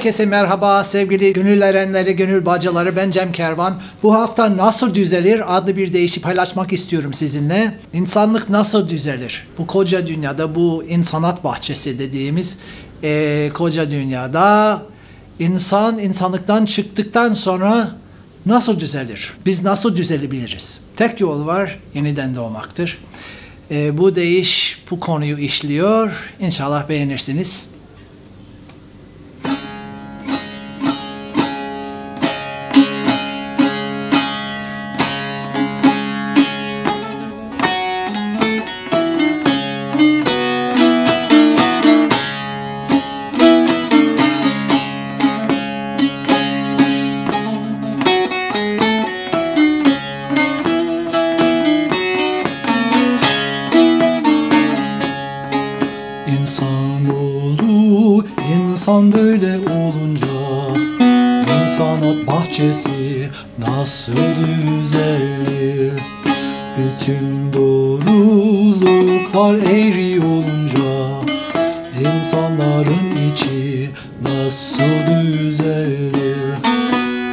Herkese merhaba sevgili gönül erenleri, gönül bacıları. Ben Cem Kervan. Bu hafta nasıl düzelir adlı bir deyişi paylaşmak istiyorum sizinle. İnsanlık nasıl düzelir? Bu koca dünyada, bu insanat bahçesi dediğimiz e, koca dünyada insan insanlıktan çıktıktan sonra nasıl düzelir? Biz nasıl düzelebiliriz? Tek yol var, yeniden doğmaktır. E, bu deyiş bu konuyu işliyor. İnşallah beğenirsiniz. İnsan böyle olunca insanat bahçesi nasıl düzelir? Bütün doğruluklar eğri olunca insanların içi nasıl düzelir?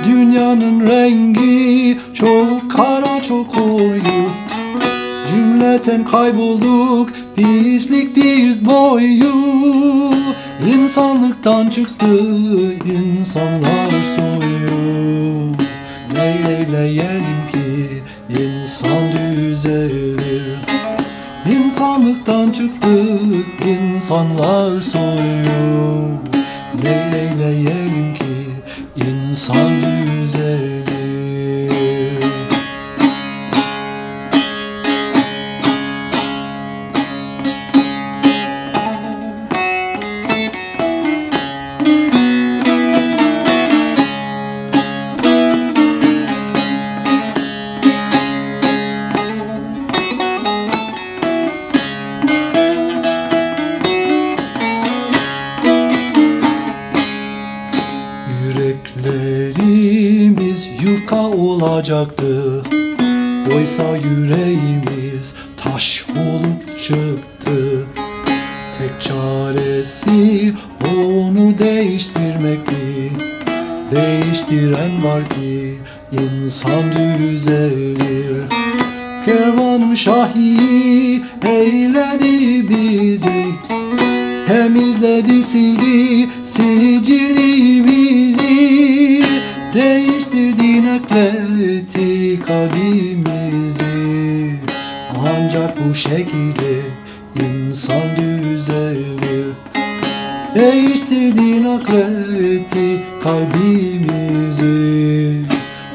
Dünyanın rengi çok kara Cümleten kaybolduk pislikteyiz boyu. İnsanlıktan çıktı insanlar soyu. Ne eyleyelim ki insan düzelir. İnsanlıktan çıktık insanlar soyu. Ne eyleyelim ki insan düzelir Yüreklerimiz yufka olacaktı. Oysa yüreğimiz taş olup çıktı. Tek çaresi onu değiştirmekti. Değiştiren var ki insan düzelir. Kervan şahi eyledi bizi. Temizledi sildi sicilimizi kalbimizi Ancak bu şekilde insan düzelir. Değiştirdi nakletti kalbimizi.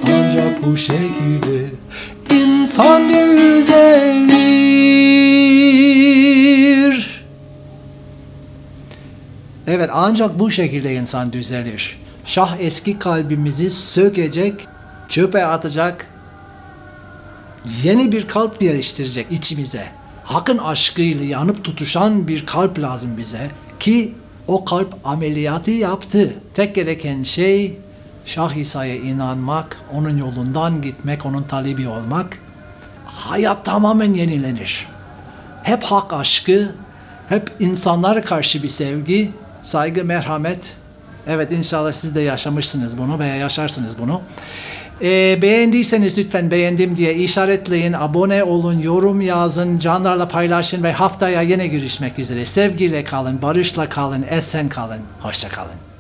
Ancak bu şekilde insan düzelir. Evet ancak bu şekilde insan düzelir. Şah eski kalbimizi sökecek, çöpe atacak, yeni bir kalp geliştirecek içimize. Hakkın aşkıyla yanıp tutuşan bir kalp lazım bize ki o kalp ameliyatı yaptı. Tek gereken şey Şah İsa'ya inanmak, onun yolundan gitmek, onun talebi olmak. Hayat tamamen yenilenir. Hep hak aşkı, hep insanlara karşı bir sevgi, saygı, merhamet. Evet inşallah siz de yaşamışsınız bunu veya yaşarsınız bunu. Ee, beğendiyseniz lütfen beğendim diye işaretleyin, abone olun, yorum yazın, canlarla paylaşın ve haftaya yine görüşmek üzere. Sevgiyle kalın, barışla kalın, esen kalın, hoşça kalın.